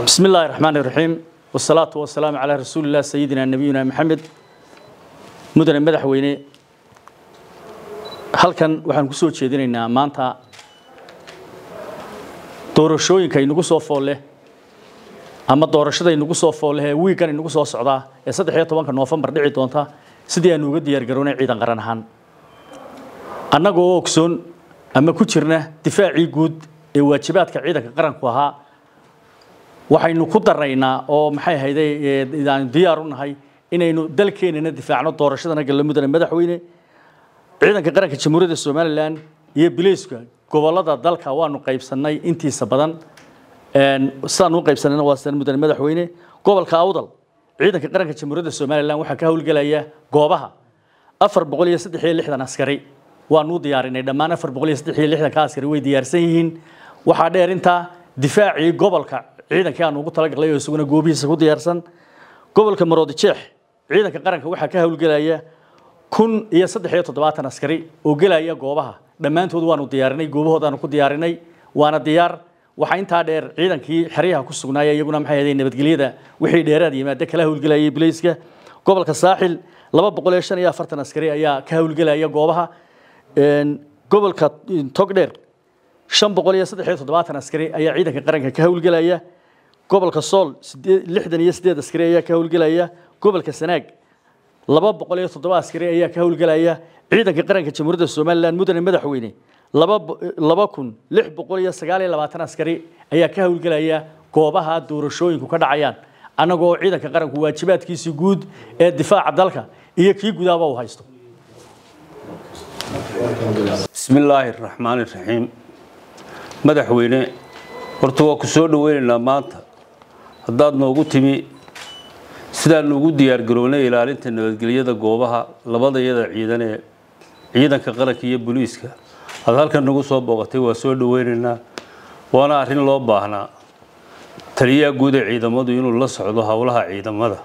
بسم الله الرحمن الرحيم والصلاة والسلام على رسول الله سيدنا نبينا محمد مدن مدحوينه halkan waxaan ku soo jeedinaynaa maanta doorashooyinka inagu soo foolle ama doorashada inagu soo foolle ee wiigan inagu soo socdaa ee saddex iyo tobanka noofembar dhici doonta sidii aanu uga diyaar garoonay ciidan qaran ahaan annagoo ogsoon ama ku jirna difaacii guud ee waajibaadka ciidanka qaranku ahaa waxaynu ku daraynaa oo maxay ahayday aan diyaar u nahay inaynu dalkeenana difaacno doorashadana galmudana madaxweyne. Ciidanka qaranka jamhuuriyadda somalilan iyo bilayska gobollada dalka waanu qaybsanay intiisa badan. Sidaan u qaybsanayna waa sidan mudane madaxweyne. Gobolka awdal ciidanka qaranka jamhuuriyadda somalilan waxaa ka howlgelaya goobaha afar boqol iyo saddex iyo lixdan askari. Waanu diyaarinay dhammaan afar boqol iyo saddex iyo lixdanka askari way diyaarsan yihiin. Waxaa dheer intaa difaacii gobolka ciidankii aan ugu talagalay oo isaguna goobihiisa ku diyaarsan gobolka maroodi jeex ciidanka qaranka waxaa ka howlgelaya kun iyo saddex iyo toddobaatan askari oo gelaya goobaha dhammaantood waanu diyaarinay goobahoodaanu ku diyaarinay waana diyaar waxaa intaa dheer ciidankii xeryaha ku sugnaaya iyaguna maxay ahayd nabadgelyada wixii dheeraad yimaada kala howlgelayay bilayska gobolka saaxil laba boqol iyo shan iyo afartan askari ayaa ka howlgelaya goobaha gobolka togdheer shan boqol iyo saddex iyo toddobaatan askari ayaa ciidanka qaranka ka howlgelaya gobolka sool lixdan iyo sideed askari ayaa ka howlgelaya gobolka sanaag laba boqol iyo toddoba askari ayaa ka howlgelaya ciidanka qaranka jamhuuriyadda somalilan mudane madaxweyne laba kun lix boqol iyo sagaal iyo labaatan askari ayaa ka howlgelaya goobaha doorashooyinku ka dhacayaan. Annagoo ciidanka qaranku waajibaadkiisii guud ee difaaca dalka iyo kii gudaaba uu haysto. Bismi illaahi araxmaani iraxiim madaxweyne horta waa ku soo dhoweynaynaa maanta haddaad noogu timi sidaanu ugu diyaargarownay ilaalinta nabadgelyada goobaha labadayada ciidan ee ciidanka qaranka iyo booliiska aad halkan nagu soo booqatay waa soo dhoweynaynaa waana arrin loo baahnaa. Taliyaha guud ee ciidamadu inuu la socdo howlaha ciidamada.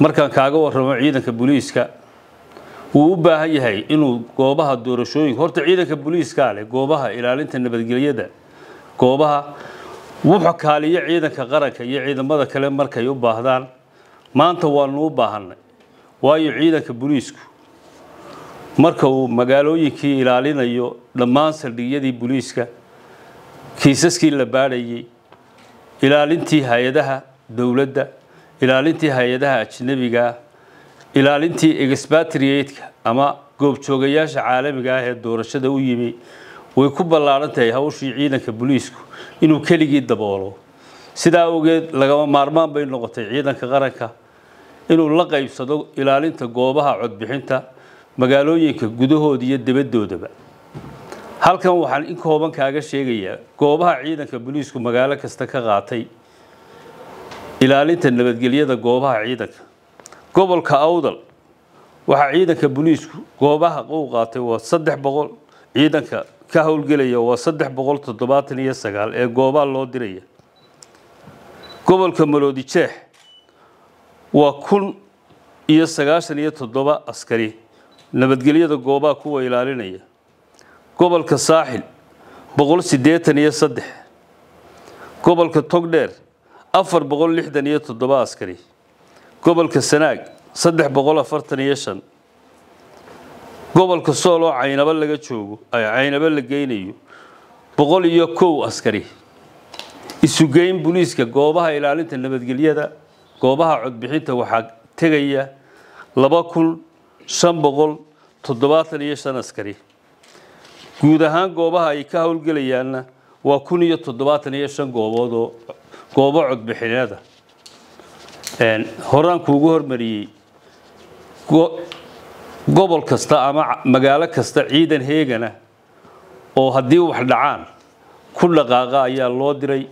Markaan kaaga warramo ciidanka booliiska wuu u baahan yahay inuu goobaha doorashooyinka horta ciidanka booliiskaa leh goobaha ilaalinta nabadgelyada goobaha wuxuu kaaliyo ciidanka qaranka iyo ciidamada kale markay u baahdaan. Maanta waanu u baahanay. Waayo ciidanka booliisku marka uu magaalooyinkii ilaalinayo dhammaan saldhigyadii booliiska kiisaskii la baadhayay ilaalintii hay'adaha dowladda ilaalintii hay'adaha ajnabigaa ilaalintii expatriatka ama goobjoogayaasha caalamiga ah ee doorashada u yimi way ku ballaaran tahay hawshii ciidanka booliisku inuu keligii daboolo. Sidaa awgeed lagama maarmaan bay noqotay ciidanka qaranka inuu la qaybsado ilaalinta goobaha codbixinta magaalooyinka gudahooda iyo dabadoodaba. Halkan waxaan in kooban kaaga sheegayaa goobaha ciidanka booliisku magaalo kasta ka qaatay. Ilaalinta nabadgelyada goobaha ciidanka. Gobolka awdal waxaa ciidanka booliisku goobaha uu qaatay waa saddex boqol ciidanka ka howlgelaya waa saddex boqol toddobaatan iyo sagaal ee goobaha loo diraya. Gobolka maroodi jeex waa kun iyo sagaashan iyo toddoba askari nabadgelyada goobaha kuwa ilaalinaya. Gobolka saaxil boqol siddeetan iyo saddex. Gobolka togdheer afar boqol lixdan iyo toddoba askari. Gobolka sanaag saddex boqol afartan iyo shan gobolka sool oo caynabo laga joogo caynabo la geynayo boqol iyo kow askari. Isugeyn booliiska goobaha ilaalinta nabadgelyada goobaha codbixinta waxaa tegaya laba kun shan boqol toddobaatan iyo shan askari. Guud ahaan goobaha ay ka howlgelayaanna waa kun iyo toddobaatan iyo shan goobood oo goobo codbixineeda. Horaan kuugu hormariyey gobol kasta ama magaalo kasta ciidan heegana oo haddii wax dhacaan ku dhaqaaqa ayaa loo diray.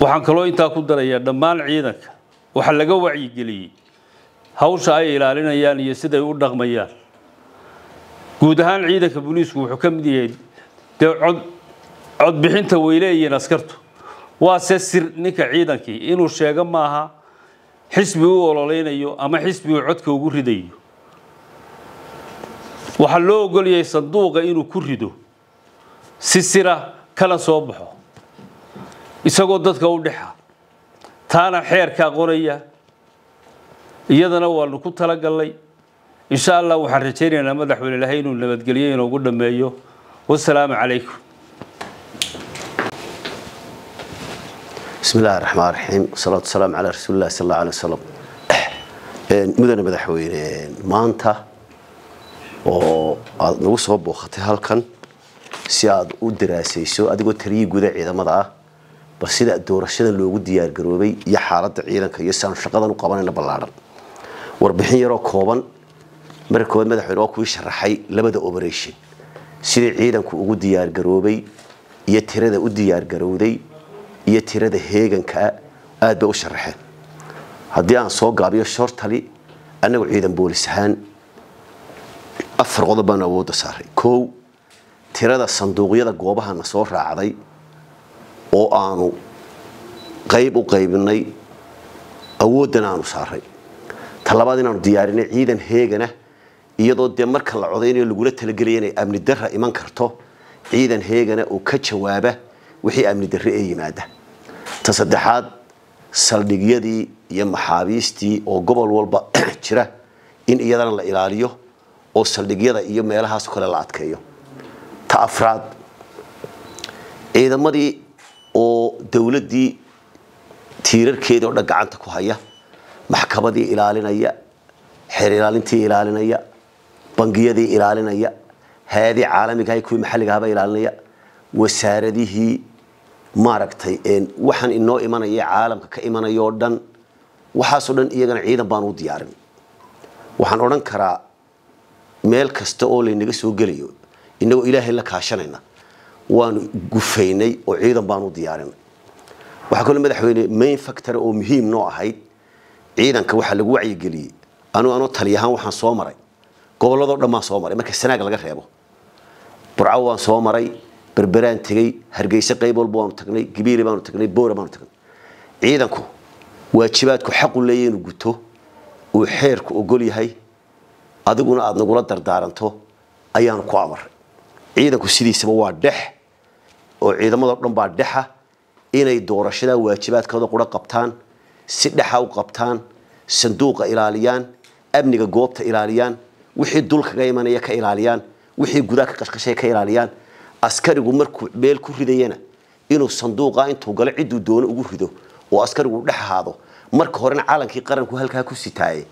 Waxaan kaloo intaa ku darayaa dhammaan ciidanka waxa laga wacyigeliyey hawsha ay ilaalinayaan iyo siday u dhaqmayaan. Guud ahaan ciidanka booliisku wuxuu ka mid yahay dee cod codbixinta way leeyihiin askartu. Waa se sir ninka ciidankii inuu sheego maaha xisbi u ololeynayo ama xisbi uu codka ugu ridayo. Waxaa loo ogolyahay sanduuqa inuu ku rido. Si sira kana soo baxo. Isagoo dadka u dhexa. Taana xeerkaa qoraya. Iyadana waanu ku talagalnay. Insha allah waxaan rajaynaynaa madaxweyne ilahay inuu nabadgelyo inoogu dhammeeyo wasalaamu calaykum بسم الله الرحمن الرحيم والصلاة والسلام على رسول الله صلى الله عليه وسلم مدن مدحوينين maanta oo aad nagu soo booqatay halkan si aad u daraasayso adigoo taliyi guda ciidamada ah bal sida doorashadan loogu diyaar garoobay iyo xaaladda ciidanka iyo saan shaqadan u qabanayna ballaadhan warbixin yaroo kooban marka koowaad madaxweyne waa kuwii sharaxay labada operation sidii ciidanku ugu diyaar garoobay iyo tirada u diyaar garowday iyo tirada heegankaa aad bay u sharaxeen haddii aan soo gaabiyo shortali annagu ciidan boolis ahaan afar qodob baan awoodda saaray. Kow tirada sanduuqyada goobahana soo raacday oo aanu qayb u qaybinay awooddan aanu saaray. Talabaad inaanu diyaarinay ciidan heegana iyadoo dee marka la codaynayo lagula talagelaya inay amni darra iman karto ciidan heegana oo ka jawaaba wixii amni darre ee yimaada. Ta saddexaad saldhigyadii iyo maxaabiistii oo gobol walba jira in iyadana la ilaaliyo oo saldhigyada iyo meelahaas kale la adkeeyo. Ta afraad ciidamadii oo dowladdii tiirarkeedii oo dhan gacanta ku haya maxkamadii ilaalinaya xeer ilaalintii ilaalinaya bangiyadii ilaalinaya hay'adii caalamigaha kuwii maxalligahaba ilaalinaya wasaaradihii maaragtay waxaan inoo imanaya caalamka ka imanaya oo dhan waxaasoo dhan iyagana ciidan baan u diyaarin. Waxaan odhan karaa meel kasta oo laynaga soo gelayo inagoo ilaahay la kaashanayna waanu gufaynay oo ciidan baan u diyaarinay waxaa kaloo madaxweyne main factor oo muhiim noo ahayd ciidanka waxaa lagu wacyigeliyey anu anoo tali ahaan waxaan soo maray. Gobolladoo dhan baan soo maray. Marka sanaag laga reebo. Burco waan soo maray berberaan tegey hargeyse qayb walba waanu tagnay gibiili baanu tagnay boora baanu tagnay. Ciidanku waajibaadku xaqu leeya inuu guto uu xeerku ogol yahay adiguna aada nagula dardaaranto ayaanu ku amaray ciidanku sidiisaba waa dhex oo ciidamadoo dhan baa dhexa inay doorashada waajibaadkooda qura qabtaan si dhexa u qabtaan sanduuqa ilaaliyaan amniga goobta ilaaliyaan wixii dul imanaya ka ilaaliyaan wixii gudaha ka qashqashay ka ilaaliyaan askarigu markuu meel ku ridayana inuu sanduuqa intuu galo cidduu doono ugu rido oo askarigu dhex ahaado marka horena calankii qaranku halkaa ku sitaaye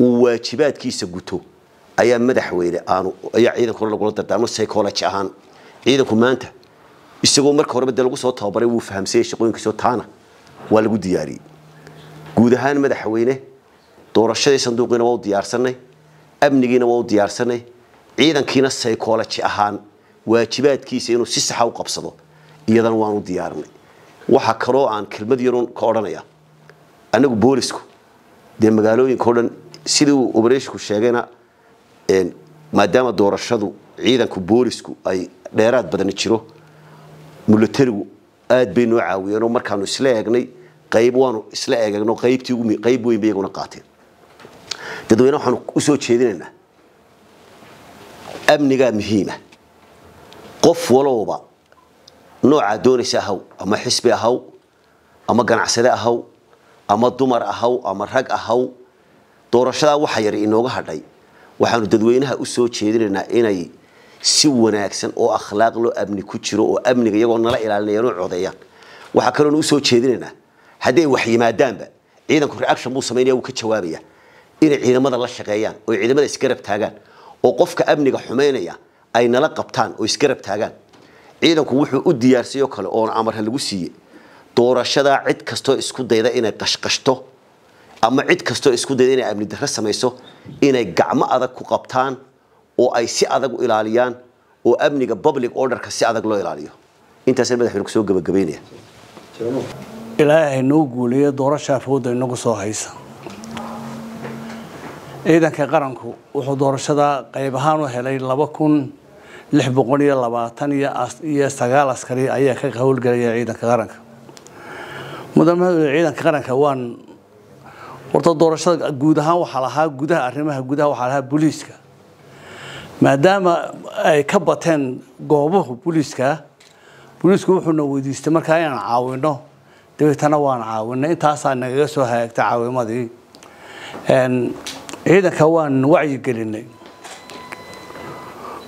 uu waajibaadkiisa guto ayaa madaxweyne aanu ayaa ciidanka hore lagula dardaarmo psychology ahaan. Ciidanku maanta isagoo marka horeba dee lagu soo tababaray wuu fahamsayay shaqooyinkiisoo taana waa lagu diyaariyey. Guud ahaan madaxweyne doorashadii sanduuqiina waa u diyaarsanay amnigiina waa u diyaarsanay ciidankiina psychology ahaan waajibaadkiisa inuu si saxa u qabsado iyadana waanu diyaarinay waxaa kaloo aan kelmad yarun ka odhanaya annagu boolisku dee magaalooyinka o dhan sidii uu obereshinku sheegayna maadaama doorashadu ciidanku boolisku ay dheeraad badani jiro milatarigu aad bay noo caawiyeen oo markaanu isla eegnay qayb waanu isla eegno qaybtii ugu qayb weyn bay iyaguna qaateen. Dadweyne waxaanu u jeedinaynaa amnigaa muhiima qof walowba noocaa doonaysa ahaw ama xisbi ahaw ama ganacsade ahaw ama dumar ahaw ama rag ahaw doorashadaa waxa yar inooga hadhay. Waxaanu dadweynaha u soo jeedinaynaa inay si wanaagsan oo akhlaaq loo amni ku jiro oo amniga iyagoo nala ilaalinayaan oo codeeyaan. Waxaa kaloonu u soo jeedinaynaa hadday wax yimaadaanba ciidanku reaction buu samaynaya wuu ka jawaabaya inay ciidamada la shaqeeyaan oo ciidamada isgarab taagaan oo qofka amniga xumaynaya ay nala qabtaan oo isgarab taagaan. Ciidanku wuxuu u diyaarsayoo kale oona amarha lagu siiye doorashadaa cid kastoo isku dayda inay qashqashto ama cid kastoo isku dayda inay amni samayso inay gacmo adag ku qabtaan oo ay si adag u ilaaliyaan oo amniga public orderka si adag loo ilaaliyo. Intaasaan madaxweyne ku soo gabagabeynaya. Ilaahay noo guuleeyo doorashaa fooda inagu soo haysa. Ciidanka qaranku wuxuu doorashada qayb ahaan u helay laba kun lix boqol iyo labaatan iyo sagaal askari ayaa ka howlgelaya ciidanka qaranka. Mudamada ciidanka qaranka waan horta doorashada guud ahaan waxaa lahaa gudaha arrimaha gudaha waxaa lahaa booliiska. Maadaama ay ka bateen goobaha booliiska booliisku wuxuuna weydiistay markaa inaan caawino dabeetana waan caawinay intaasaa nagaga soo hagaagtay caawimadii ciidanka waan wacyigelinay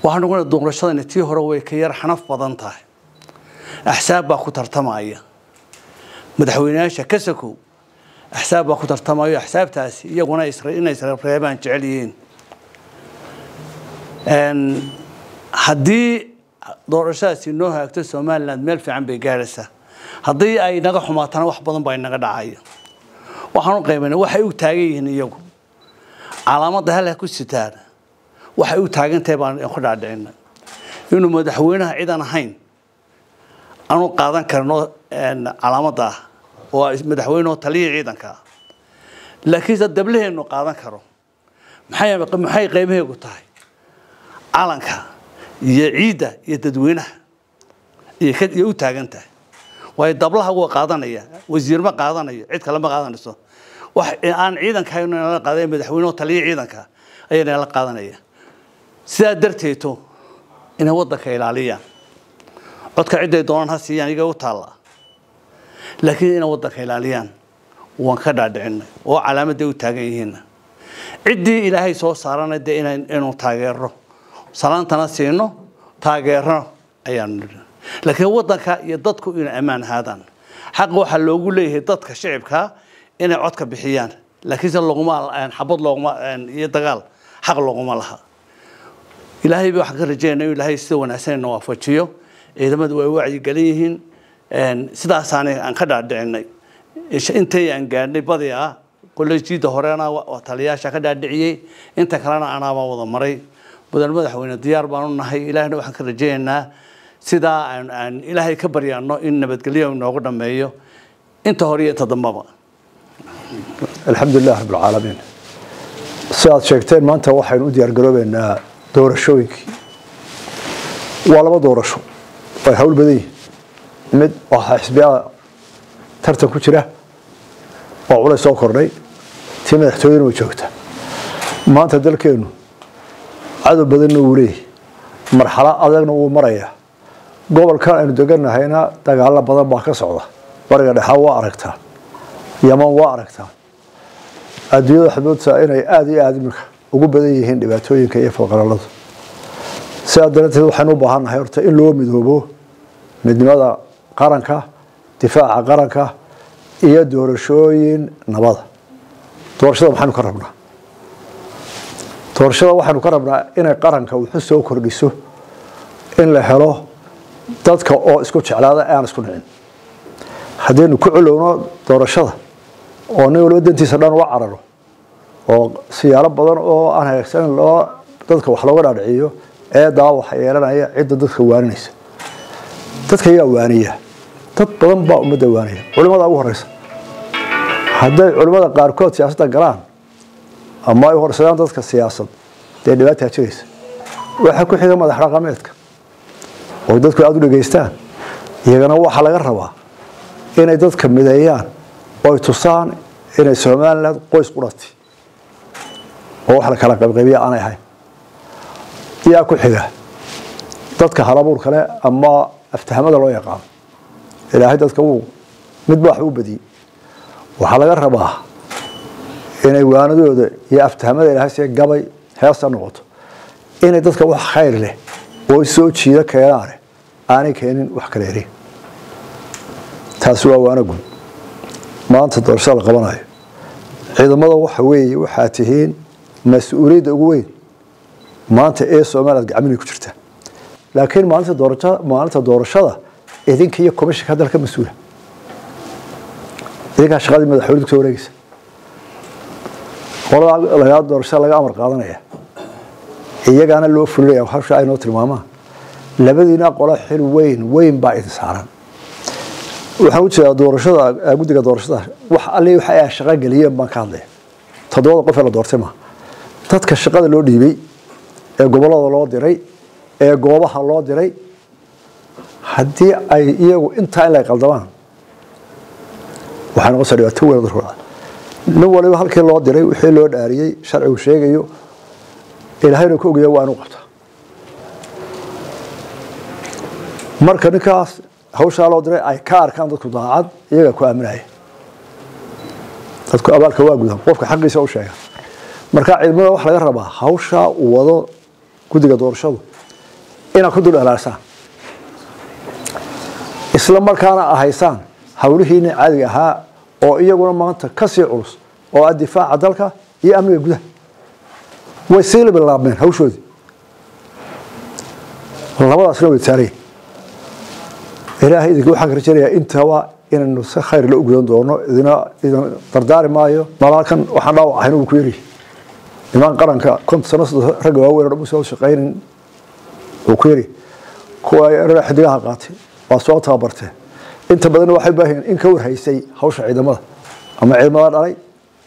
waxaan oguna doorashadani tii hore way ka yar xanaf badan tahay. Axsaab baa ku tartamaya. Madaxweyneyaasha kasakow axsaab baa ku tartamayo axsaabtaasi iyaguna inay isreebaan jecel yihiin. Haddii doorashadaasi noo haagto somaliland meel fiican bay gaadhaysaa haddii ay naga xumaatana wax badan baa inaga dhacaya. Waxaan u qaybana waxay u taagan yihiin iyagu. Calaamadda halka ku sitaan waxay u taagantahay baan ku dhaadhicina inuu madaxweynaha cidan ahayn aanu qaadan karno calaamadda ah oo madaxweyneho taliya ciidanka. Ah laakiinse dablaheenu qaadan karo maxay qaybaheegu tahay? Calanka iyo ciidda iyo dadweynaha iyo u taagan tahay. Waayo dablaha waa qaadanaya wasiir ma qaadanayo cid kale ma qaadanayso wax aan ciidanka hayno nala qaaday madaxweyneho taliya ciidanka ayaa nala qaadanaya sidaa darteeto inay waddanka ilaaliyaan codka cidday doonaan ha siiyaan iyaga u taalla. Laakiin inay waddanka ilaaliyaan waan ka dhaadhicinay oo calaamadday u taagan yihiinna ciddii ilaahay soo saarana dee inuu taageero salaantana siino taageero ayaanu laakiin waddanka iyo dadku inay ammaan ahaadaan xaq waxaa loogu leeyahay dadka shicibka inay codka bixiyaan. Laakiinse loguma xabad looguma iyo dagaal xaq looguma laha ilaahay ba waxaan ka rajaynaa ilaahay sida wanaagsan ina waafajiyo ciidamadu way wacyigelin yihiin. Sidaasaanay aan ka dhaadhicinay intay aan gaadhnay badi ah horena taliyaasha ka dhaadhiciyey inta kalena anaabaa wada maray. Mudan madaxweyne diyaar baanu nahay. Ilaahayna waxaan ka rajaynaynaa sidaa aan ilaahay ka baryaano in nabadgelyo inoogu dhameeyo inta hore iyo inta dambaba alxamdulilah rabbilcaalamiin si aad sheegteen maanta waxaynu u diyaargaroobeynaa doorashooyinkii. Waa laba doorasho way hawl badan yihiin mid waxaa xisbiyada tartan ku jira oo culays soo kordhay tii madaxtooyena way joogta. Maanta dalkeenu cadow badanna wuu leeyahy marxalo adagna wuu marayaa. Gobolkan aynu deganahayna dagaalo badan baa ka socda. Bariga dhexaa waa aragtaa. Yaman waa aragtaa. Adduunyada waxaad inay aada iyo aada iminka ugu badan yihiin dhibaatooyinka iyo falqalaladu sidaa darateed waxaynu u baahannahay horta in loo midoobo midnimada qaranka difaaca qaranka iyo doorashooyin nabada. Doorashada maxaynu ka rabnaa. Doorashada waxaynu ka rabnaa inay qaranka wuxu soo kordhiso in la helo dadka oo isku jeclaada aan isku dhicin. Haddaynu ku culowno doorashada oo nin waliba dantiisa dhan uga cararo oo siyaalo badan oo aan hagaagsanin loo dadka wax looga dhaadhiciyo eedaa waxa yeelanaya cidda dadka waaninaysa. Dadka ayaa waaniya. Dad badan baa ummadda waaniya. Culimada ugu horeysa hadday culimada qaarkood siyaasadda galaan ama ay horsadaan dadka siyaasad dee dhibaataa jiraysa waxaa ku xiga madax dhaqameedka oo dadku aada u dhegaystaan iyagana waxaa laga rabaa inay dadka mideeyaan oo ay tusaan inay somaliland qoys qurati oo wax la kala qaybqaybiya aanay ahayn yaa ku xiga. Dadka halabuur kale ama aftahamada loo yaqaano ilaahay dadka wuu midba waxba u badiyey waxaa laga rabaa inay waanadooda iyo aftahamada ilaahay see gabay heesta noqoto. Inay dadka wax khayr leh oo soo jiida keenaane aanay keenin wax kala erin taasi waa waana guud maanta doorashada la qabanayo. Ciidamada waxa weeye waxaa tihiin mas'uuliyadda ugu weyn maanta ee somaliland gacminay ku jirta laakiin maalinta doorasha maalinta doorashada idinka iyo commissionka dalka mas'uula. Idinkaa shaqadii madaxweyne ku soo wareegaysa qolada lagaa doorashada laga amar qaadanaya iyagaana loo fulinaya hawsha ay noo tilmaamaan labadiina qolo xil weyn weyn baa idin saaran. Waxaan u jeedaa doorashada guddiga doorashada wax alle waxa shaqo geliyeen baan ka hadlaya. Toddobada qof ee la doortay maaha dadka shaqada loo dhiibay ee gobollada loo diray ee goobaha loo diray haddii ay iyagu intaa in lay qaldamaan waxay noqonaysaa dhibaato weyn dadkooda nin waliba halkii loo diray wixii loo dhaariyey sharcigu sheegayo ilaahayna ku ogaya waa inu qabta marka ninkaas hawshaa loo diray ay ka arkaan dadku daacad iyaga ku aaminaya dadku abaalka waa gudan qofka xaqiisa u sheega marka ciidamada waxa laga rabaa hawshaa uu wado guddiga doorashadu inaad ku dul ilaalisaan isla markaana ahaysaan hawlihiina caadiga ahaa oo iyaguna maanta ka sii culus oo ah difaaca dalka iyo amniga gudaha. Way sii labilaabmeen hawshoodii. Labadaasna way taaraya ilaahay idinka waxaan ka rajaynayaa intaba inaynu si khayr la ugudan doono idina idin dardaari maayo. Malaalkan waxaan dhaawac ahayn uu ku yari nimaan qaranka konton sano sida ragga waaweyn oo dhan u soo shaqaynin uu ku yari kuwa erada xidigaha qaatay waa soo tababarteen inta badan waxay baahan in ka warhaysay hawsha ciidamada. Ama ciidamada dhalay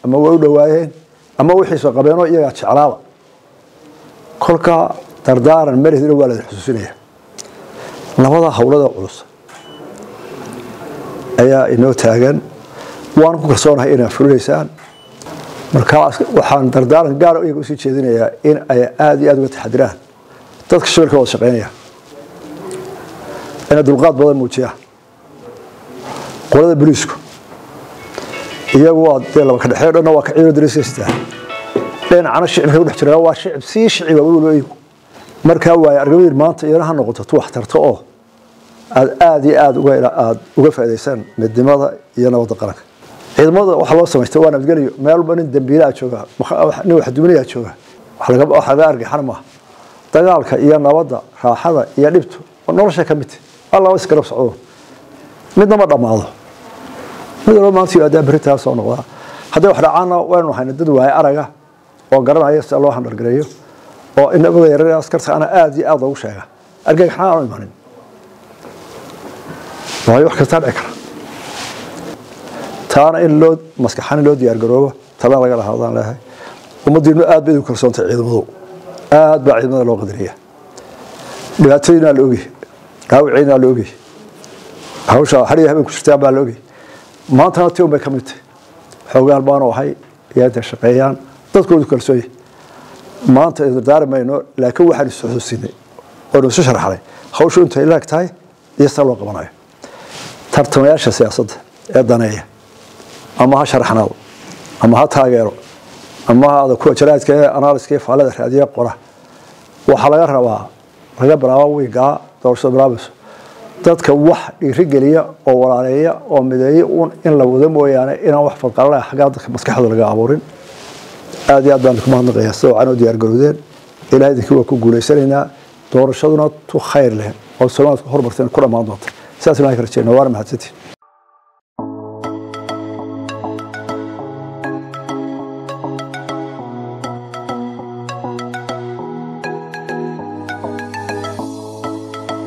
ama way u dhawaayeen ama wixiisa qabeenoo iyagaa jeclaaba. Kolka dardaaran merehdina waa la xusuusinaya labada hawlada culus ayaa inoo taagan. Waan ku kalsoonahay inaad fulinaysaan markaa waxaan dardaaran gaar iyaga u sii jeedinayaa in ay aada iyo aada uga taxadiraan. Dadka shabeelka wada shaqeynaya. Inay dulqaad badan muujiyaan qolada boliisku iyagu waa dee laba ka dhexeeyo dhanna waa ka ciido dariiskaystaa dhinacana shicibka ku dhex jira waa shicib sii shiciba iyagu markaa waaye argamadir maanta iyana ha noqoto tu wax tarto oo aad aada iyo aada uga faa'idaysaan midnimada iyo nabadda qaranka ciidamada waxaa loo samaystay waa nabadgelyo. Meel walba nin dambiilaa jooga nin waxduminayaa jooga. Wax laga wax laga argixan maaha dagaalka iyo nabadda raaxada iyo dhibtu nolosha ka mid. Waa laba isgarab socdo midna ma dhammaado mid walba maanta yimaadaa beritaa soo noqdaa hadday wax dhacaanna waynu hayna dad waaye araga oo garanaya sida loo handhargareeyo oo inamada yarar askarta ana aada iyo aada ugu sheega. Argagaxna aanu imanin waayo wax kastaa dhici kara taana in loo maskaxan in loo diyaar garoobo laga lahaadaan leeyahay. Ummaddiinu aad bay ugu kalsoontay ciidamadu. Aad baa ciidamada loo qadariya dhibaatadiinaa la ogey dhaawiciinaa la ogey hawsha hariya habeen ku jirtaan baa la ogey maantana ti un bay ka mid tahay. Xoogaan baanu ahay intay shaqeeyaan dadkoodu kalsooye maanta dardaari mayno laakiin waxaan is xusuusinay oonu isu sharaxnay hawshu intay laag tahay iyo sida loo qabanayo. Tartamayaasha siyaasadda ee daneeya ama ha sharaxnaado ama ha taageero ama ha ada kuwa jaraadka analyska faalada raadiya qora waxaa laga rabaa laga bilaabo wiigaa doorashada bilaabayso dadka wax dhiirigeliya oo walaaleeya oo mideeya uun in la wado mooyaane inaan wax fadqalala xaggaa dadka maskaxdooda laga abuurin aada iyo aad baan ku mahadnaqayaa sida wacan oo diyaar garowdeen ilaah idinkii waa ku guulaysanaynaa doorashaduna tu khayr leh oo soomaalka hormarteen ku dhammaan doonta sidaas ilahay ka rajeyna waana mahadsantiin